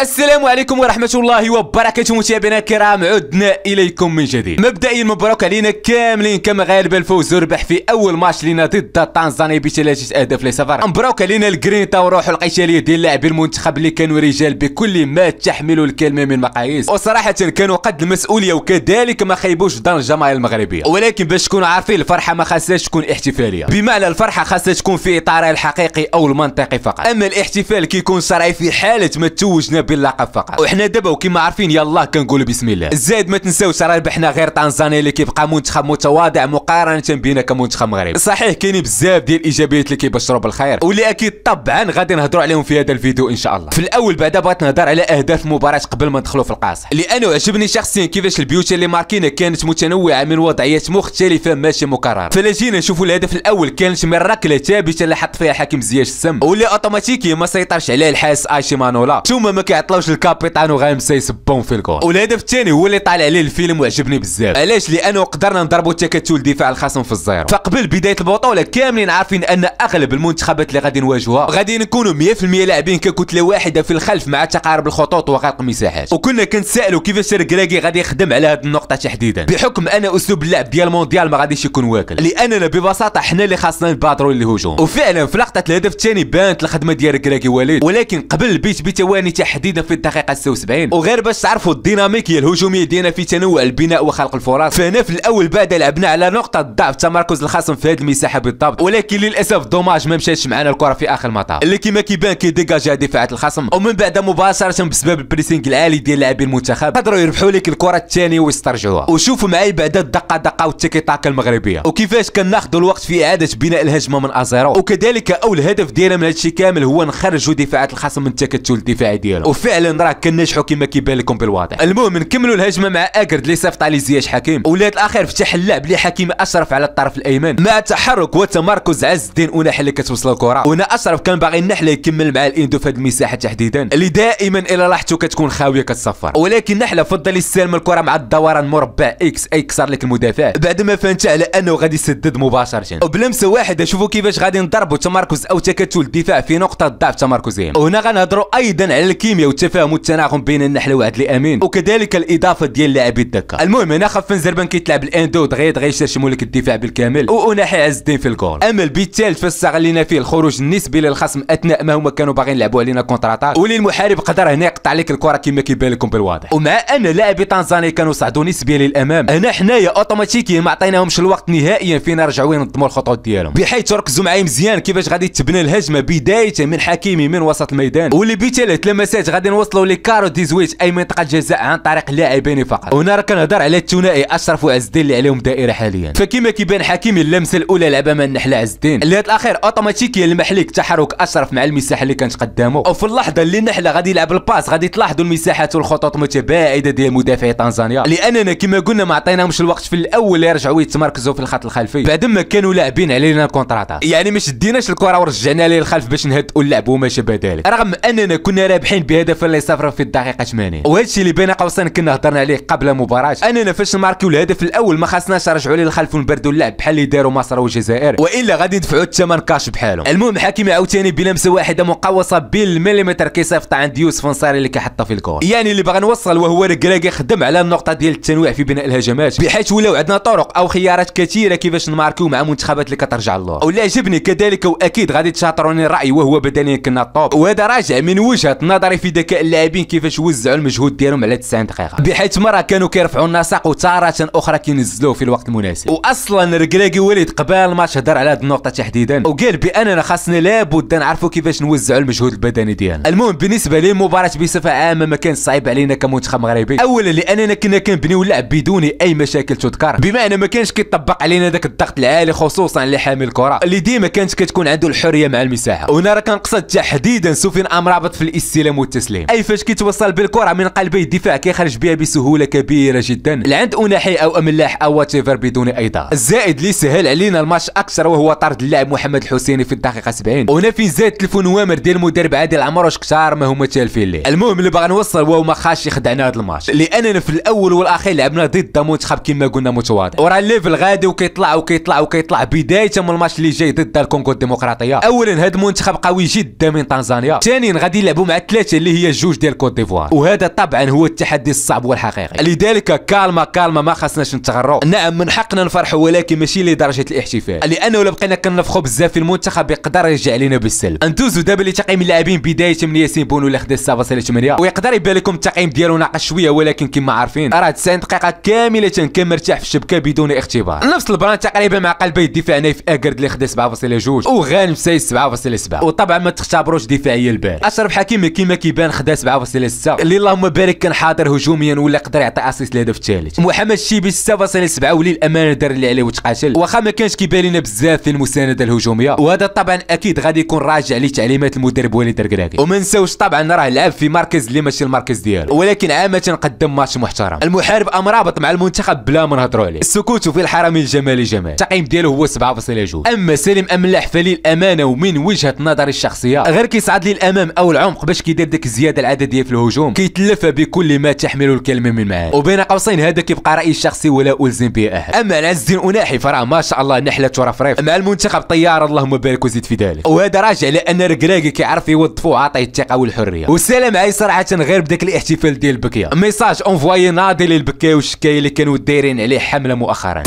السلام عليكم ورحمة الله وبركاته متابعينا الكرام عدنا إليكم من جديد. مبدئيا مبروك علينا كاملين كما غالبا الفوز والربح في أول ماتش لينا ضد تنزانيا بثلاثة أهداف لصفر. مبروك علينا الگرينتا والروح القتالية ديال لاعبي المنتخب اللي كانوا رجال بكل ما تحمل الكلمة من مقاييس وصراحة كانوا قد المسؤولية وكذلك ما خيبوش ظن الجماهير المغربية. ولكن باش تكونوا عارفين الفرحة ما خاصهاش تكون احتفالية. بمعنى الفرحة خاصها تكون في إطارها الحقيقي أو المنطقي فقط. أما الاحتفال كيكون شرعي في حالة ما توجنا باللقب فقط. وحنا دابا وكما عارفين يلاه كنقولوا بسم الله. زاد ما تنساوش راه ربحنا غير تنزانيا اللي كيبقى منتخب متواضع مقارنة بنا كمنتخب مغربي. صحيح كاينين بزاف ديال الإيجابيات اللي كيبشروا بالخير. واللي أكيد طبعا غادي نهضروا عليهم في هذا الفيديو إن شاء الله. في الأول بعدا بغيت نهضر على أهداف المباراة قبل ما ندخلوا في القاصح لأنه عجبني شخصيا كيفاش البيوت اللي ماركينا كانت متنوعة من وضعيات مختلفة ماشي مكررة. فلا جينا نشوفوا الهدف الأول كانت من ركلة ثابتة اللي حط فيها حكيم زياش السم. واللي أوتوماتيكي ما سيطرش عليه الحارس ايشي مانولا. ثم ما كيعطلوش الـ capitaine غانم سايس بون في الجول والهدف الثاني هو اللي طالع عليه الفيلم وعجبني بزاف. علاش؟ لأنه قدرنا نضربوا تكتل دفاع الخصم في الـ zéro. فقبل بداية البطولة كاملين عارفين أن أغلب المنتخبات اللي غادي نواجهوها غادي نكونوا 100% لاعبين ككتلة واحدة في الخلف مع تقارب الخطوط وغلق المساحات وكنا كنتسائلوا كيفاش ركراكي غادي يخدم على هذه النقطة تحديدا. بحكم أن أسلوب اللعب ديال المونديال ما غاديش يكون واكل. لأننا ببساطة حنا اللي خاصنا نبادروا للهجوم. وفعلا في لقطة الهدف الثاني بانت الخدمة ديال ركراكي وليد. ولكن قبل البيت بثواني تحديدا في الدقيقة 76 وغير باش تعرفوا الـ dynamique الهجوميه ديالنا في تنوع البناء وخلق الفرص فهنا في الأول بعد لعبنا على نقطة ضعف تمركز الخصم في هذه المساحة بالضبط. ولكن للأسف dommage ما مشاتش معنا الكرة في آخر المطاف اللي كما كيبان كيديجاجا دفاعات الخصم. ومن بعد مباشرة بسبب الـ pressing العالي ديال لاعبي المنتخب قدروا يربحوا لك الكرة الثانية ويسترجعوها. وشوفوا معي بعد الدقة دقة والتيكي تاكا المغربية. وكيفاش كناخذوا الوقت في إعادة بناء الهجمة من à zéro. وكذلك أول هدف ديالنا من هذا الشيء كامل هو نخرجوا دفاعات الخصم من التكتل الدفاعي ديالو وفعلا راه كنجحوا كما كيبان لكم بالواضح. المهم نكملوا الهجمة مع أكرد اللي صيفط عليه زياش حكيم. ولاد الاخير فتح اللعب لحكيم أشرف على الطرف الأيمن. مع تحرك وتمركز عز الدين ونحل اللي كتوصل الكرة. وهنا أشرف كان باغي النحله يكمل مع الإندو في هذه المساحة تحديدا. اللي دائما إلى لاحظتوا كتكون خاوية كتصفر. ولكن نحله فضل يستلم الكرة مع الدوران مربع إكس اي كسر لك المدافع. بعد ما فهمت على انه غادي يسدد مباشرة. وبلمسة واحدة شوفوا كيفاش غادي نضربوا تمركز أو تكتل الدفاع في نقطة ضعف تمركزهم وهنا غنهضروا أيضا على الكيمياء والتفاهم والتناغم بين النحله وعدلي امين وكذلك الإضافة ديال لاعبي الدكة. المهم هنا خفن زربان كيتلعب الأندو دغيا دغيا يشرشموا لك الدفاع بالكامل. وناحي عز الدين في الجول أما البيت الثالث فاستغلينا فيه الخروج النسبي للخصم أثناء ما هما كانوا باغيين يلعبوا علينا contre-attaque واللي المحارب قدر هنا يقطع لك الكرة كما كيبان لكم بالواضح. ومع أن لاعبي تنزانيا كانوا صعدوا نسبيا للأمام هنا حنايا automatiquement ما عطيناهمش الوقت نهائيا فين نرجعوا ينظموا الخطوط ديالهم. بحيث ركزوا معايا مزيان كيفاش غادي تبنى الهجمة بداية من حكيمي من وسط الميدان. واللي بثلاث غادي نوصلوا ل carreau des dix-huit أي منطقة جزاء عن طريق لاعبين فقط. وهنا راه كنهضر على الثنائي أشرف وعز الدين اللي عليهم دائرة حاليا. فكما كيبان حكيمي اللمسة الأولى لعبها مع النحلة عز الدين اللي الأخير automatiquement لمح لك تحرك أشرف مع المساحة اللي كانت قدامه. وفي اللحظة اللي النحلة غادي يلعب الـ passe غادي تلاحظوا المساحات والخطوط متباعدة ديال مدافعي تنزانيا لأننا كما قلنا ما عطيناهمش الوقت في الأول يرجعوا يتمركزوا في الخط الخلفي. بعد ما كانوا لاعبين علينا الـ contre-attaque يعني ما شديناش الكرة ورجعنا ليه الخلف باش نهدئوا اللعب وما شابه ذلك رغم أننا كنا رابحين بهدف اللي صفر في الدقيقة 80 وهذا الشيء اللي بين قوسين كنا هضرنا عليه قبل المباراه اننا فاش نماركيو الهدف الأول ما خاصناش نرجعوا ليه الخلف ونبردوا اللعب بحال اللي داروا مصر والجزائر. وإلا غادي ندفعوا الثمن كاش بحالهم. المهم حكيمي عاوتاني بلمسة واحدة مقوصة بالمليمتر كيصيفط عند يوسف النصيري اللي كيحطها في الكور يعني اللي باغي نوصل وهو ركراكي خدم على النقطة ديال التنويع في بناء الهجمات. بحيث ولاو عندنا طرق أو خيارات كثيرة كيفاش نماركيو مع منتخبات اللي كترجع اللور واللي عجبني كذلك وأكيد غادي تشاطروني الراي وهو بدنيا كنا au top. وهذا راجع من وجهة نظري في ذكاء اللاعبين كيفاش وزعوا المجهود ديالهم على 90 دقيقة. بحيث مرة كانوا كيرفعوا النسق وتارة أخرى كينزلوه في الوقت المناسب. واصلا ركراكي وليد قبل الماتش هضر على هذه النقطة تحديدا وقال بأننا خاصنا لابد نعرفوا كيفاش نوزعوا المجهود البدني ديالنا. المهم بالنسبة للمباراة بصفة عامة ما كان صعيب علينا كمنتخب مغربي. اولا لأننا كنا كنبنيو اللعب بدون أي مشاكل تذكر. بمعنى ما كانش كيطبق علينا ذاك الضغط العالي خصوصا اللي الكرة اللي ديما كانت كتكون عنده الحرية مع المساحة. وهنا راه كنقصد تحديدا سفيان أمرابط في الاستلام والتسليم أي فاش كيتوصل بالكرة من قلبي الدفاع كيخرج بها بسهولة كبيرة جدا. لعند اوناحي أو أملاح أو whatever بدون اي ضغط الزائد اللي سهل علينا الماتش أكثر وهو طرد اللاعب محمد الحسيني في الدقيقة 70 وهنا فين زاد تلفون وامر ديال المدرب عادل عمروش كثار ما هما تالفين ليه. المهم اللي باغي نوصل هو ما خاش يخدعنا هذا الماتش. لأننا في الأول والأخير لعبنا ضد منتخب كما قلنا متواضع. وراه ال level غادي وكيطلع وكيطلع وكيطلع. بداية من الماتش اللي جاي ضد الكونغو الديمقراطية. اولا هذا المنتخب قوي جدا من تنزانيا. ثانيا غادي يلعبوا مع ثلاثة اللي اللي هي جوج ديال كوت ديفوار. وهذا طبعا هو التحدي الصعب والحقيقي. لذلك calma calma ما خصناش نتغروا نعم من حقنا نفرحوا ولكن ماشي لدرجة الاحتفال. لأنه لو بقينا كنفخوا بزاف في المنتخب يقدر يرجع علينا بالسلب. ندوزو دابا لتقييم اللاعبين بداية من ياسين بونو اللي خدا 7.8 ويقدر يبان لكم التقييم ديالو ناقص شوية ولكن كما عارفين راه 90 دقيقة كاملة كان مرتاح في الشبكة بدون اختبار. نفس البلان تقريبا مع قلبي الدفاع نايف أكرد اللي خدا 7.2 وغانم سايس 7.7 وطبعا ما تختبروش دفاعيا البال أشرف حكيم كما كيبان خدا 7.6 اللي اللهم بارك كان حاضر هجوميا ولا يقدر يعطي assist الهدف الثالث محمد الشيبي 7.7 وللامانه دار اللي عليه وتقاتل. واخا ما كانش كيبان لنا بزاف في المساندة الهجومية. وهذا طبعا أكيد غادي يكون راجع لتعليمات المدرب وليد الركراكي وما نساوش طبعا راه لعب في مركز اللي ماشي المركز ديالو. ولكن عامة قدم ماتش محترم. المحارب امرابط مع المنتخب بلا ما نهضروا عليه. السكوت في الحرم الجمالي جمال التقييم ديالو هو 7.2 أما سليم املاح فللامانه ومن وجهة نظري الشخصية غير كيصعد للأمام أو العمق باش كيدير ديك الزياده العدديه في الهجوم. كيتلفى بكل ما تحمله الكلمة من معاني وبين قوسين هذا كيبقى رأيي الشخصي ولا ألزم به أحد. أما عز الدين اوناحي فراه ما شاء الله نحلة ورفريف مع المنتخب طيار اللهم بارك وزيد في ذلك. وهذا راجع لأن ركراكي كيعرف يوظفو عطيه الثقة والحرية. والسلام عليه صراحة غير بداك الاحتفال ديال البكية. message envoyé ناضي للبكايه والشكاية اللي كانوا دايرين عليه حملة مؤخرا.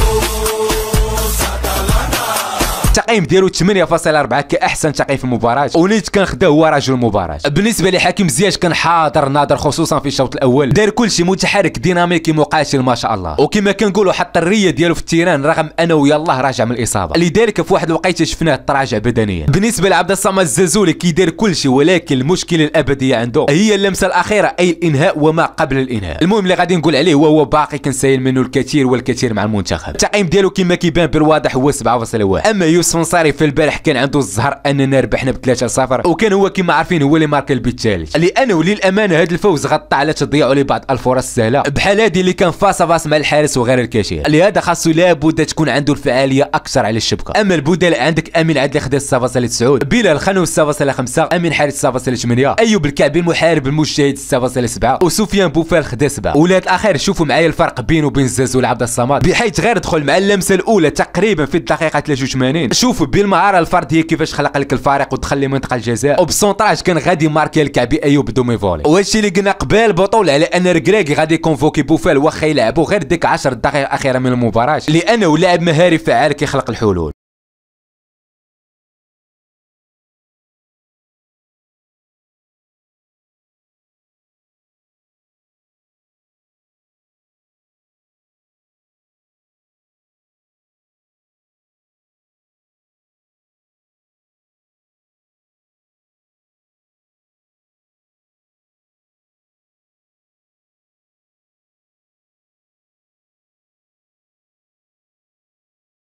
التقييم ديالو 8.4 كأحسن تقييم في المباراة. ونيت كان خدا هو رجل المباراة. بالنسبة لحكيم زياش كان حاضر ناظر خصوصا في الشوط الأول. دار كلشي متحرك ديناميكي مقاتل ما شاء الله. وكما كنقولوا حتى الرية ديالو في ال terrain رغم أنه يلاه راجع من الإصابة. لذلك في واحد الوقيتة شفناه تراجع بدنيا. بالنسبة لعبد الصمد الزازولي كيدير كلشي ولكن المشكلة الأبدية عنده هي اللمسة الأخيرة أي الإنهاء وما قبل الإنهاء. المهم اللي غادي نقول عليه وهو باقي كنسايل منه الكثير والكثير مع المنتخب. التقييم ديالو كما كيبان بالواضح هو 7.1 أما يوسف نصاري في البارح كان عنده الزهر أننا ربحنا ب 3 0 وكان هو كما عارفين هو اللي مارك البيت الثالث لأنه للأمانة هذا الفوز غطى على تضييع لبعض الفرص السهلة. بحال هذه اللي كان face face مع الحارس وغير الكاشير. لهذا خاصو لابد تكون عنده الفعالية أكثر على الشبكة. أما البدلاء عندك أمين عدلي خدا 7.9 بلال الخنوس 7.5 أمين حارث 7.8 أيوب الكعبي المحارب المجتهد 7.7 وسفيان بوفال خدا 7 ولاد الاخير شوفوا معايا الفرق بينه وبين الزازول عبد الصمد. بحيث غير دخل مع اللمسة الأولى تقريبا في الدقيقة 83 شوفوا بالمهاره الفرديه كيفاش خلق لك الفريق ودخل لمنطقه الجزاء. وبسونطراج كان غادي ماركي الكعبي أيوب دومي فولي. وهادشي اللي قلنا قبل بطولة على أن ركراكي غادي يكونفوكي بوفال واخا يلعبوا غير ديك 10 دقائق الاخيره من المباراة. لأنه لاعب مهاري فعال كيخلق الحلول.